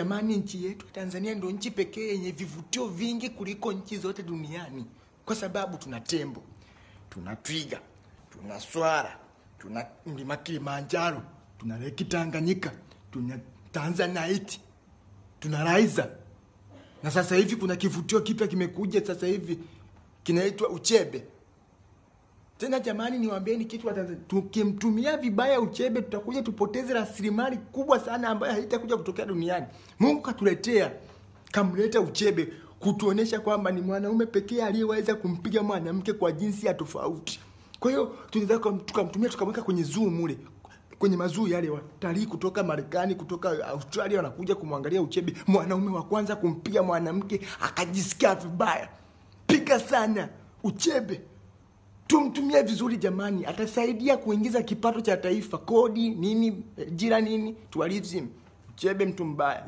Jamani, nchi yetu Tanzania ndio nchi pekee yenye vivutio vingi kuliko nchi zote duniani, kwa sababu tuna tembo, tuna twiga, tuna swara, tuna mlima Kilimanjaro, tuna leki Tanganyika, tuna Tanzanite, tuna Raiza, na sasa hivi kuna kivutio kipya kimekuja sasa hivi kinaitwa Uchebe. Tena jamani, niwaambieni kitu wa Tanzania, tukimtumia vibaya Uchebe tutakuja tupoteze rasilimali kubwa sana ambayo haitakuja kutokea duniani. Mungu katuletea, kamleta Uchebe kutuonesha kwamba ni mwanaume pekee aliyeweza kumpiga mwanamke kwa jinsi ya tofauti. Kwa hiyo tunaweza tukamtumia tukamweka kwenye zoo mule kwenye mazuu yale, watalii kutoka Marekani, kutoka Australia wanakuja kumwangalia Uchebe, mwanaume wa kwanza kumpiga mwanamke akajisikia vibaya. Piga sana Uchebe, tumtumie vizuri jamani, atasaidia kuingiza kipato cha taifa, kodi nini, jira nini, tualizim. Chebe mtu mbaya.